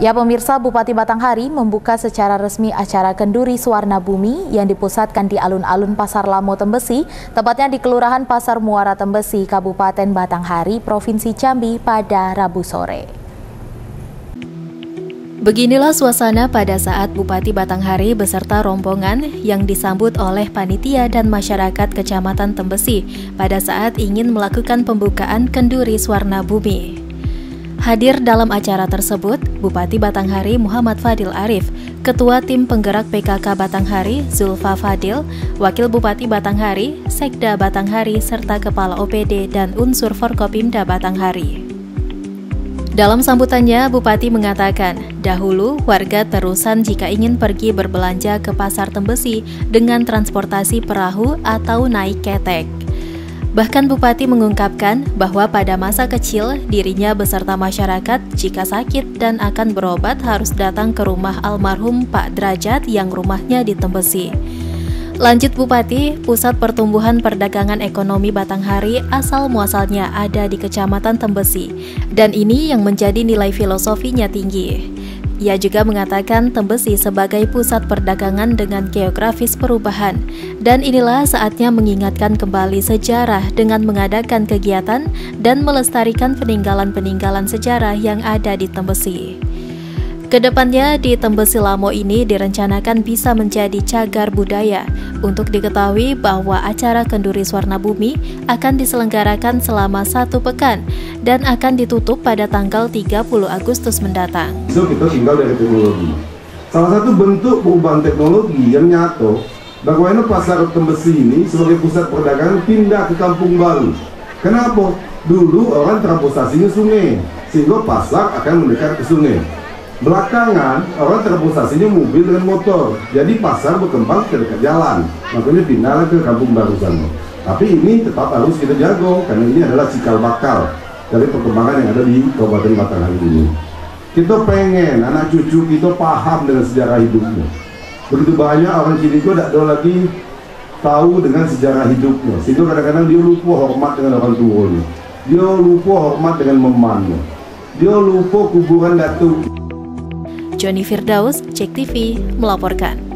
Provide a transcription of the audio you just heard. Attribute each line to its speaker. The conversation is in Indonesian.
Speaker 1: Ya pemirsa, Bupati Batanghari membuka secara resmi acara Kenduri Suwarna Bumi yang dipusatkan di alun-alun Pasar Lamo Tembesi, tepatnya di Kelurahan Pasar Muara Tembesi, Kabupaten Batanghari, Provinsi Jambi pada Rabu sore. Beginilah suasana pada saat Bupati Batanghari beserta rombongan yang disambut oleh panitia dan masyarakat Kecamatan Tembesi pada saat ingin melakukan pembukaan Kenduri Suwarna Bumi. Hadir dalam acara tersebut, Bupati Batanghari Muhammad Fadil Arif, Ketua Tim Penggerak PKK Batanghari Zulfa Fadil, Wakil Bupati Batanghari, Sekda Batanghari, serta Kepala OPD dan unsur Forkopimda Batanghari. Dalam sambutannya, Bupati mengatakan, dahulu warga terusan jika ingin pergi berbelanja ke Pasar Tembesi dengan transportasi perahu atau naik ketek. Bahkan Bupati mengungkapkan bahwa pada masa kecil dirinya beserta masyarakat jika sakit dan akan berobat harus datang ke rumah almarhum Pak Derajat yang rumahnya di Tembesi. Lanjut Bupati, Pusat Pertumbuhan Perdagangan Ekonomi Batanghari asal muasalnya ada di Kecamatan Tembesi, dan ini yang menjadi nilai filosofinya tinggi. Ia juga mengatakan Tembesi sebagai pusat perdagangan dengan geografis perubahan, dan inilah saatnya mengingatkan kembali sejarah dengan mengadakan kegiatan dan melestarikan peninggalan-peninggalan sejarah yang ada di Tembesi. Ke depannya di Tembesi Lamo ini direncanakan bisa menjadi cagar budaya untuk diketahui bahwa acara Kenduri Swarna Bumi akan diselenggarakan selama satu pekan dan akan ditutup pada tanggal 30 Agustus mendatang.
Speaker 2: So, kita tinggal dari teknologi. Salah satu bentuk perubahan teknologi yang nyata bagaimana pasar Tembesi ini sebagai pusat perdagangan pindah ke kampung baru. Kenapa? Dulu orang transportasinya sungai, sehingga pasar akan mendekat ke sungai. Belakangan orang transportasinya mobil dengan motor, jadi pasar berkembang ke dekat jalan, makanya pindah ke kampung baru sana. Tapi ini tetap harus kita jago karena ini adalah cikal bakal dari perkembangan yang ada di Kabupaten Batanghari ini. Kita pengen anak cucu kita paham dengan sejarah hidupnya. Begitu banyak orang kini itu tidak ada lagi tahu dengan sejarah hidupnya, sehingga kadang-kadang dia lupa hormat dengan orang tuanya, dia lupa hormat dengan memannya, dia lupa kuburan datuk.
Speaker 1: Joni Firdaus, Cek TV, melaporkan.